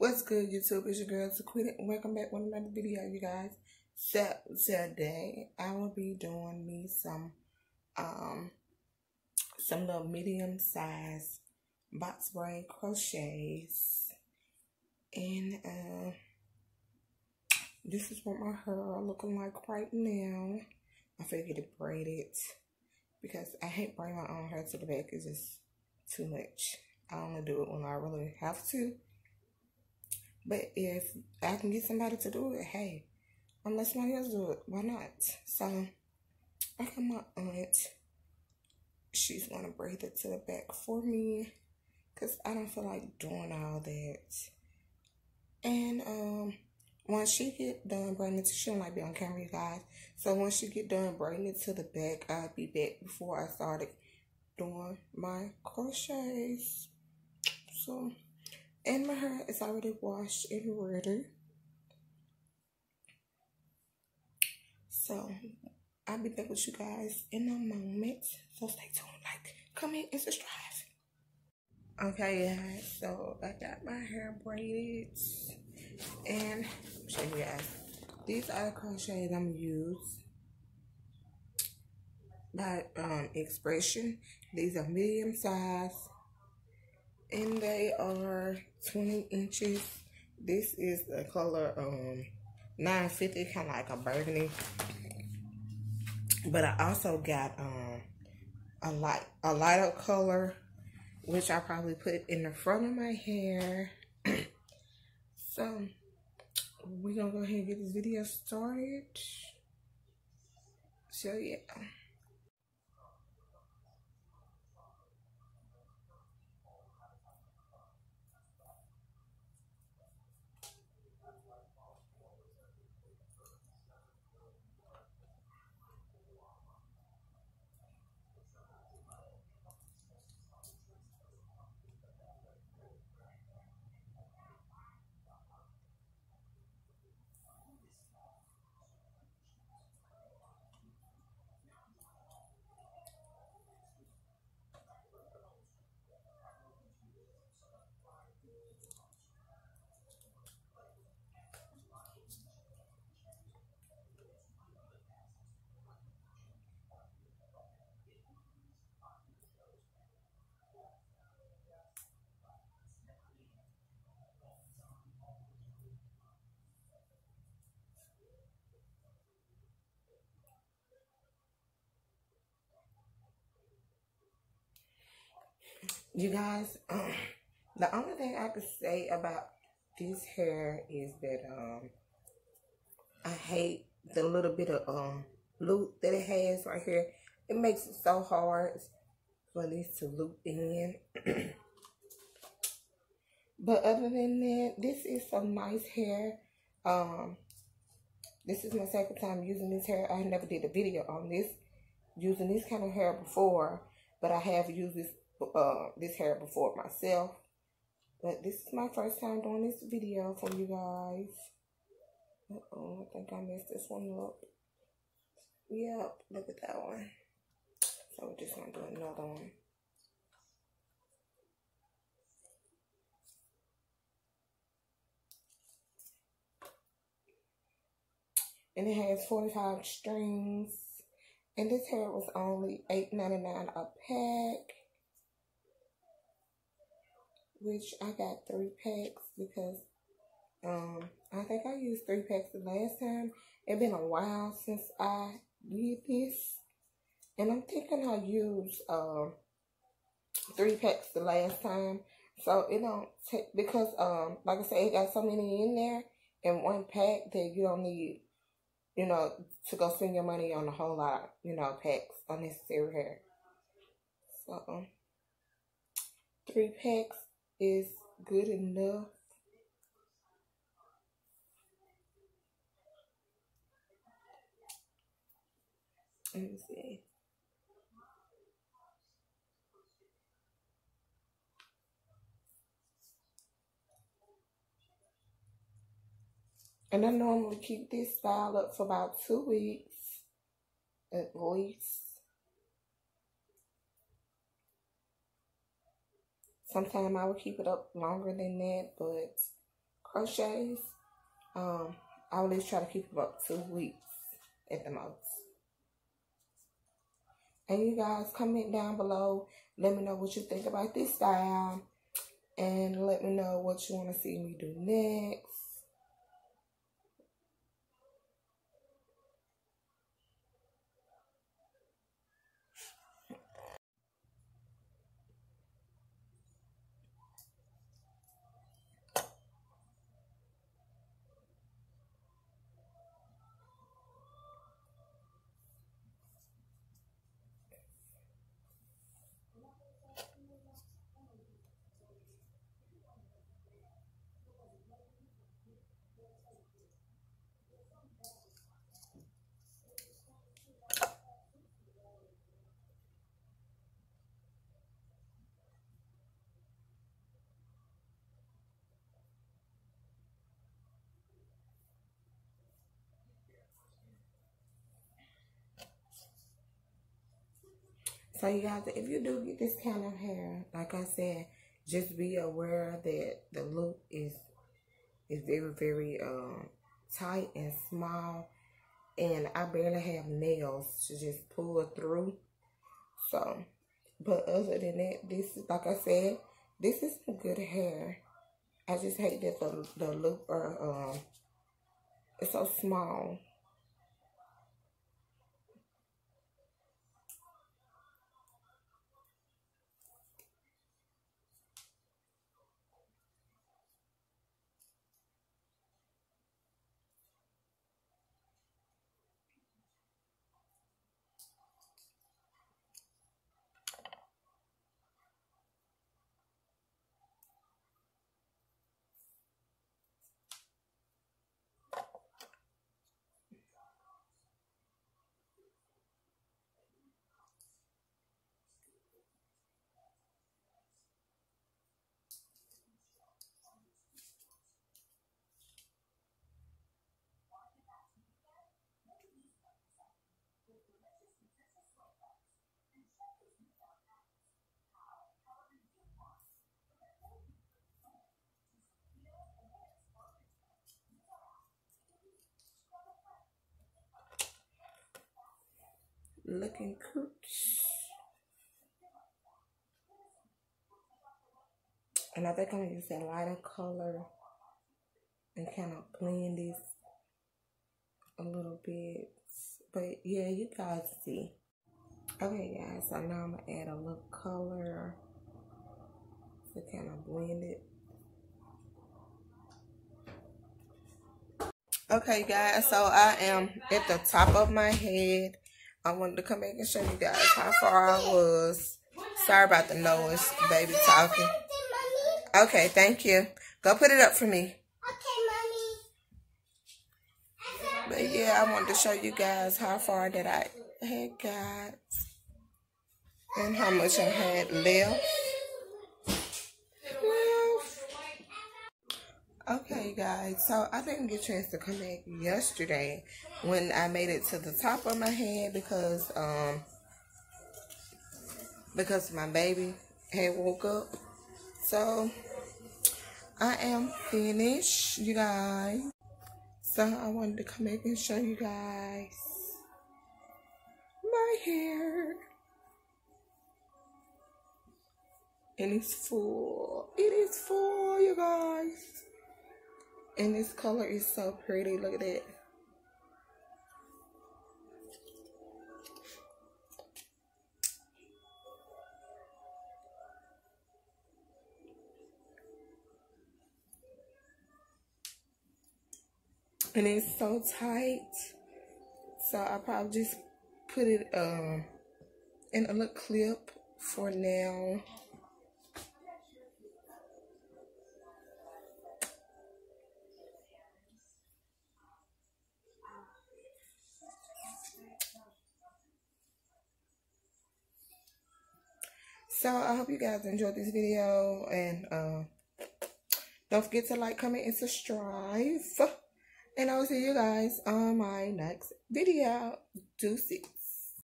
What's good, YouTube? It's your girl, Tequitta, and welcome back with another video, you guys. So, today, I will be doing me some, um, some little medium size box braid crochets. And, uh, this is what my hair looking like right now. I figured to braid it because I hate braiding my own hair to the back. It's just too much. I only do it when I really have to. But if I can get somebody to do it, hey, unless somebody else do it, why not? So I got my aunt. She's gonna braid it to the back for me. Cause I don't feel like doing all that. And um once she get done braiding it, she don't like be on camera, you guys. So once she get done braiding it to the back, I'll be back before I started doing my crochets. So and my hair is already washed and ready. So I'll be back with you guys in a moment. So stay tuned. Like, comment, and subscribe. Okay, guys. So I got my hair braided. And show you guys. These are the crochets I'm use by um, Expression. These are medium size and they are 20 inches. This is the color um 950, kind of like a burgundy. But I also got um a light a lighter color, which I probably put in the front of my hair. so we're gonna go ahead and get this video started. So yeah. You guys, um, the only thing I could say about this hair is that um, I hate the little bit of um loop that it has right here. It makes it so hard for this to loop in. but other than that, this is some nice hair. Um, this is my second time using this hair. I never did a video on this, using this kind of hair before, but I have used this uh, this hair before myself. But this is my first time doing this video for you guys. Uh oh I think I messed this one up. Yep, look at that one. So we're just gonna do another one. And it has 45 strings. And this hair was only $8.99 a pack which I got three packs because um I think I used three packs the last time. It's been a while since I did this. And I'm thinking I used um three packs the last time. So it don't take because um like I said it got so many in there in one pack that you don't need you know, to go spend your money on a whole lot, you know, packs, unnecessary hair. So, three packs is good enough. Let me see. And I normally keep this style up for about two weeks at least. Sometimes I would keep it up longer than that, but crochets. Um, I always try to keep them up two weeks at the most. And you guys comment down below. Let me know what you think about this style. And let me know what you want to see me do next. So you guys, if you do get this kind of hair, like I said, just be aware that the loop is is very, very uh, tight and small. And I barely have nails to just pull through. So, but other than that, this is, like I said, this is some good hair. I just hate that the, the loop are, um, it's so small. Looking cooch. And I think I'm gonna use a lighter color and kind of blend this a little bit. But yeah, you guys see. Okay guys, so now I'm gonna add a little color to kind of blend it. Okay guys, so I am at the top of my head I wanted to come back and show you guys how far I was. Sorry about the noise, baby talking. Okay, thank you. Go put it up for me. Okay, mommy. But yeah, I wanted to show you guys how far that I had got and how much I had left. Okay, guys, so I didn't get a chance to come back yesterday when I made it to the top of my head because um because my baby had woke up. So I am finished, you guys. So I wanted to come back and show you guys my hair. And it's full. It is full, you guys. And this color is so pretty. Look at that. And it's so tight. So I probably just put it um, in a little clip for now. So I hope you guys enjoyed this video and uh, don't forget to like, comment, and subscribe. And I'll see you guys on my next video. Deuces.